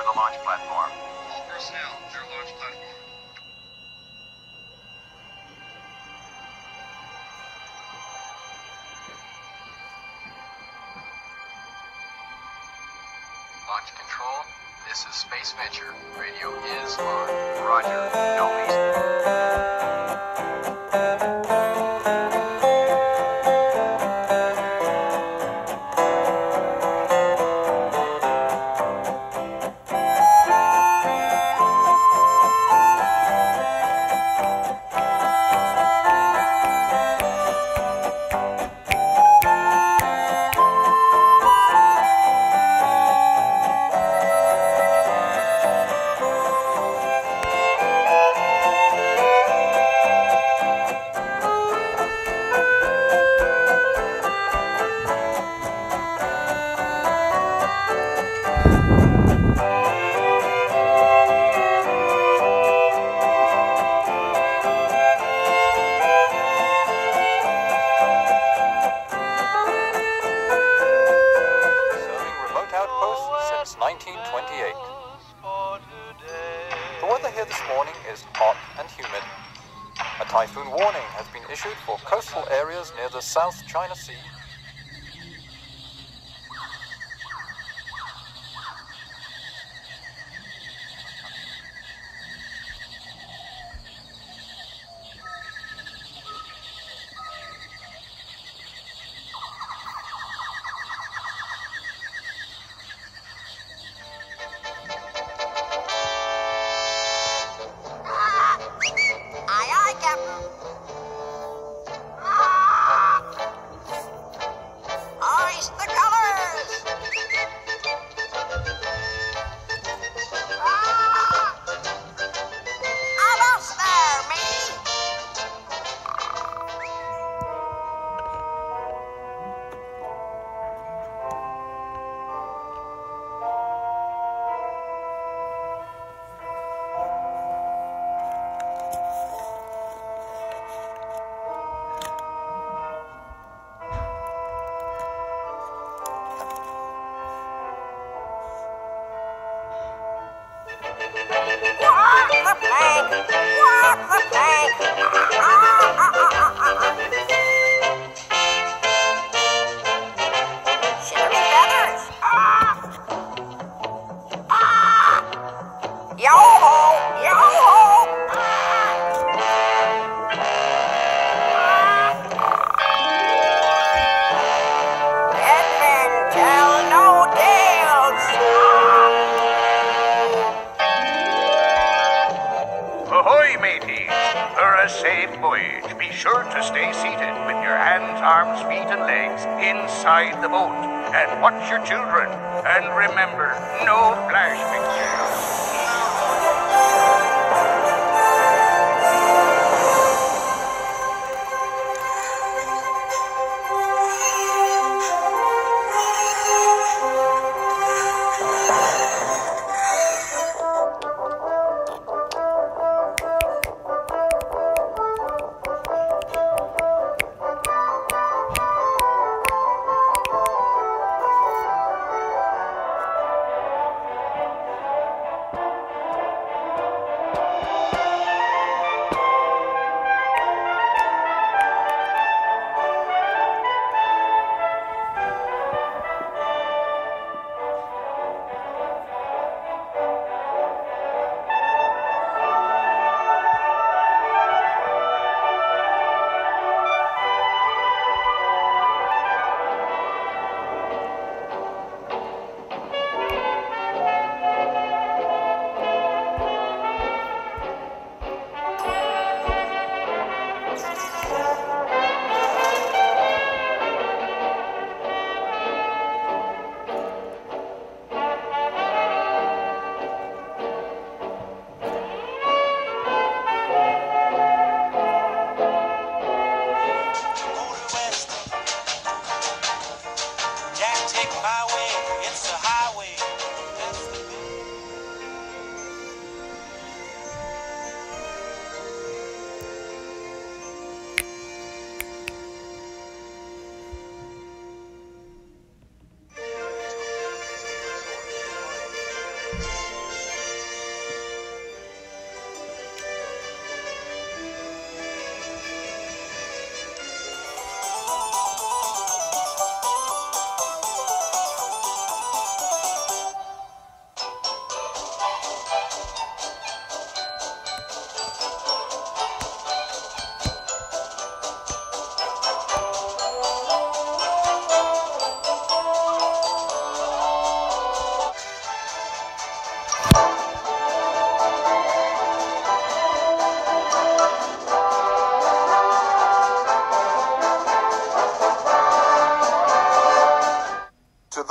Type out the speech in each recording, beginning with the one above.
clear the launch platform. All personnel, clear launch platform. Launch control, this is Space Venture. Radio is on. Roger. Dolby. Serving typhoon warning has been issued for coastal areas near the South China Sea. plague. To stay seated with your hands, arms, feet, and legs inside the boat. And watch your children. And remember, no flash pictures.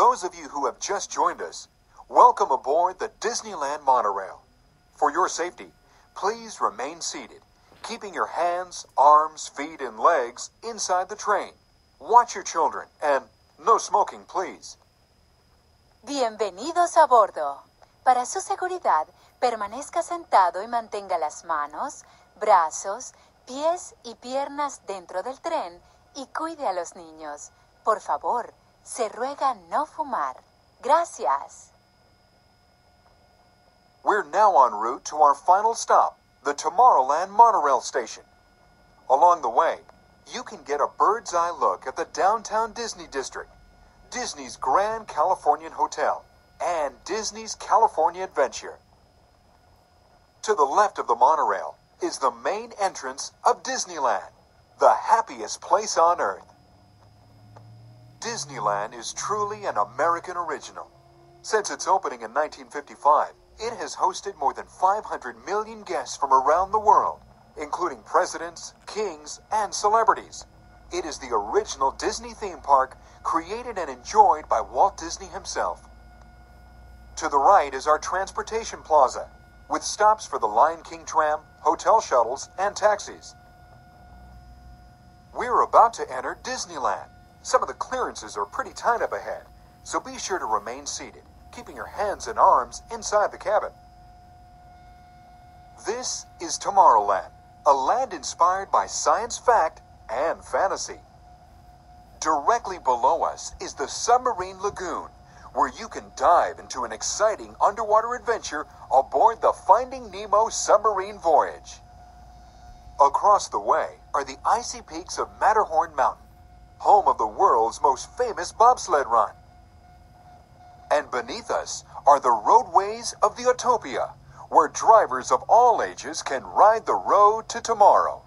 Those of you who have just joined us, welcome aboard the Disneyland Monorail. For your safety, please remain seated, keeping your hands, arms, feet, and legs inside the train. Watch your children and no smoking, please. Bienvenidos a bordo. Para su seguridad, permanezca sentado y mantenga las manos, brazos, pies y piernas dentro del tren y cuide a los niños. Por favor, se ruega no fumar. Gracias. We're now en route to our final stop, the Tomorrowland Monorail Station. Along the way, you can get a bird's eye look at the downtown Disney District, Disney's Grand Californian Hotel, and Disney's California Adventure. To the left of the monorail is the main entrance of Disneyland, the happiest place on earth. Disneyland is truly an American original. Since its opening in 1955, it has hosted more than 500 million guests from around the world, including presidents, kings, and celebrities. It is the original Disney theme park created and enjoyed by Walt Disney himself. To the right is our transportation plaza, with stops for the Lion King tram, hotel shuttles, and taxis. We're about to enter Disneyland. Some of the clearances are pretty tight up ahead, so be sure to remain seated, keeping your hands and arms inside the cabin. This is Tomorrowland, a land inspired by science fact and fantasy. Directly below us is the Submarine Lagoon, where you can dive into an exciting underwater adventure aboard the Finding Nemo submarine voyage. Across the way are the icy peaks of Matterhorn Mountain, home of the world's most famous bobsled run. And beneath us are the roadways of the Autopia, where drivers of all ages can ride the road to tomorrow.